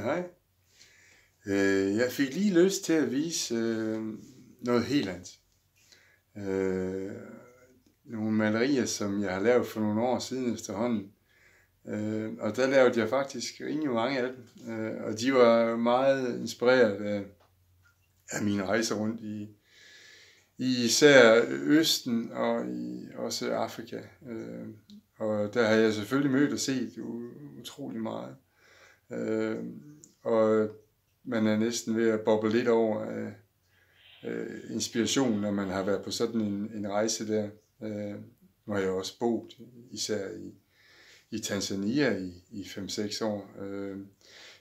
Hej. Øh, jeg fik lige lyst til at vise øh, noget helt andet. Øh, nogle malerier, som jeg har lavet for nogle år siden efterhånden. Øh, og der lavede jeg faktisk rimelig mange af dem. Øh, og de var meget inspireret af, af mine rejser rundt i, i især Østen og i også Afrika. Øh, og der har jeg selvfølgelig mødt og set utrolig meget. Øh, og man er næsten ved at boble lidt over af øh, inspiration, når man har været på sådan en, en rejse der. Øh, nu har jeg også boet, især i, i Tanzania i, i 5-6 år. Øh,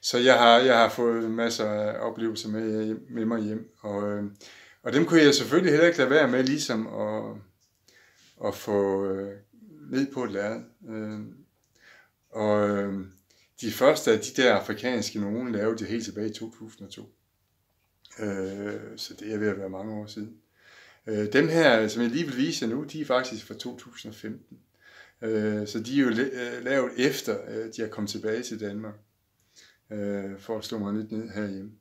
så jeg har, jeg har fået masser af oplevelser med, med mig hjem, og, øh, og dem kunne jeg selvfølgelig heller ikke lade være med ligesom at, at få øh, ned på et lærred. Øh, og øh, de første af de der afrikanske nogen lavede det helt tilbage i 2002. Øh, så det er ved at være mange år siden. Øh, dem her, som jeg lige vil vise nu, de er faktisk fra 2015. Øh, så de er jo øh, lavet efter, at de er kommet tilbage til Danmark. Øh, for at slå mig lidt ned herhjemme.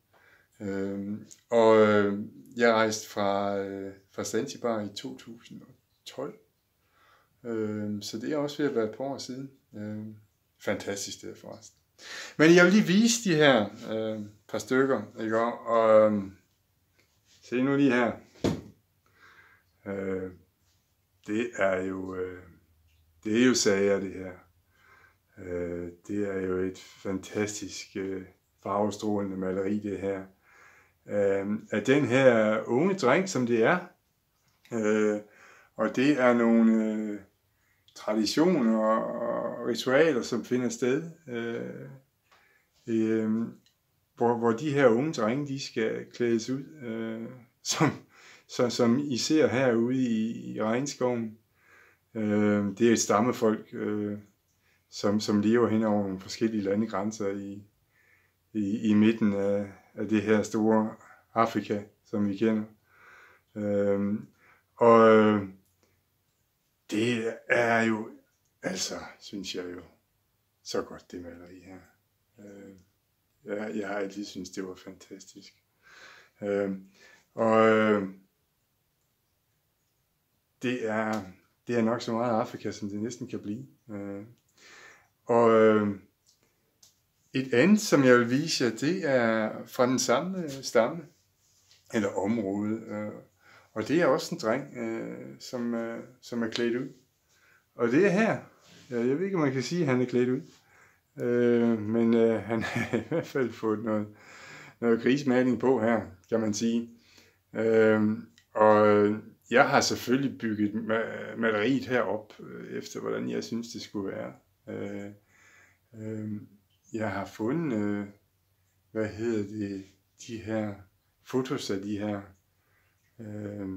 Øh, og øh, jeg rejste fra, øh, fra Zanzibar i 2012. Øh, så det er også ved at være et par år siden. Øh, fantastisk sted forresten. Men jeg vil lige vise de her øh, par stykker, ikke? Og øh, se nu lige her. Øh, det er jo øh, det er jo sager det her. Øh, det er jo et fantastisk øh, farvestrålende maleri det her. Øh, af den her unge dreng, som det er. Øh, og det er nogle øh, traditioner og ritualer, som finder sted, øh, øh, hvor, hvor de her unge drenge, de skal klædes ud, øh, som, så, som I ser herude i, i regnskoven. Øh, det er et stammefolk, øh, som, som lever hen over nogle forskellige landegrænser i, i, i midten af, af det her store Afrika, som vi kender. Øh, og øh, det er jo, altså, synes jeg jo, så godt det maleri her. Øh, jeg, jeg har altid synes det var fantastisk. Øh, og øh, det er, det er nok så meget Afrika, som det næsten kan blive. Øh, og øh, et andet, som jeg vil vise jer, det er fra den samme stamme, eller område. Øh, og det er også en dreng, øh, som, øh, som er klædt ud. Og det er her. Ja, jeg ved ikke, om man kan sige, at han er klædt ud. Øh, men øh, han har i hvert fald fået noget, noget grismaling på her, kan man sige. Øh, og jeg har selvfølgelig bygget maleriet herop, øh, efter hvordan jeg synes, det skulle være. Øh, øh, jeg har fundet, øh, hvad hedder det, de her fotos af de her øh,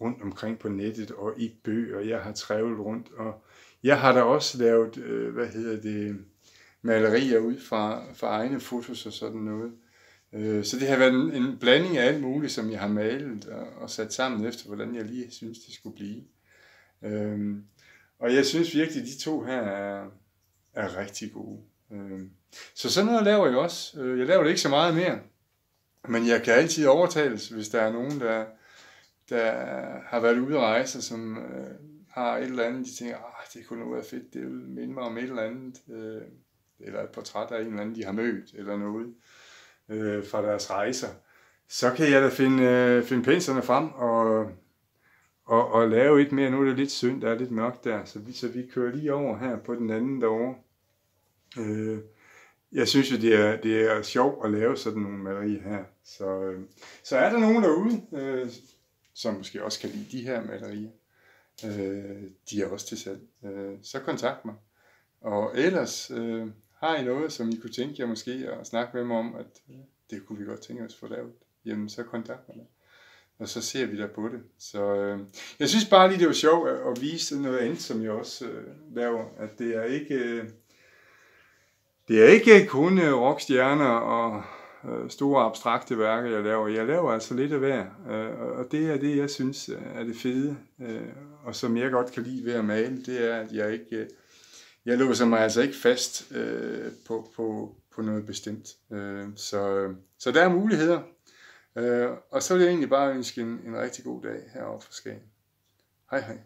rundt omkring på nettet og i bøger. Jeg har trævlet rundt, og jeg har da også lavet, øh, hvad hedder det, malerier ud fra, fra egne fotos og sådan noget. Øh, så det har været en, en blanding af alt muligt, som jeg har malet og, og sat sammen efter, hvordan jeg lige synes, det skulle blive. Øh, og jeg synes virkelig, at de to her er, er rigtig gode. Øh, så sådan noget laver jeg også. Øh, jeg laver det ikke så meget mere, men jeg kan altid overtales, hvis der er nogen, der, der har været ude at rejse, som øh, har et eller andet, de tænker, ah, det kunne nu være fedt, det vil minde mig om et eller andet, øh, eller et portræt af en eller anden, de har mødt, eller noget øh, fra deres rejser, så kan jeg da finde, øh, finde penslerne frem og, og, og lave et mere. Nu er det lidt synd, der er lidt mørkt der, så vi, så vi kører lige over her på den anden derovre. Øh, jeg synes jo, det er, det er sjovt at lave sådan nogle malerier her. Så, øh, så er der nogen derude, øh, som måske også kan lide de her malerier, øh, de er også til salg, øh, så kontakt mig. Og ellers øh, har I noget, som I kunne tænke jer måske at snakke med mig om, at øh, det kunne vi godt tænke os at få lavet, jamen så kontakt mig. Og så ser vi der på det. Så øh, jeg synes bare lige, det var sjovt at, at vise noget andet, som jeg også øh, laver. At det er ikke... Øh, det er ikke kun øh, rockstjerner og Øh, store abstrakte værker, jeg laver. Jeg laver altså lidt af hver, øh, og det er det, jeg synes øh, er det fede, øh, og som jeg godt kan lide ved at male, det er, at jeg ikke, øh, jeg låser mig altså ikke fast øh, på, på, på noget bestemt. Øh, så, så der er muligheder. Øh, og så vil jeg egentlig bare ønske en, en rigtig god dag heroppe fra Skagen. Hej hej.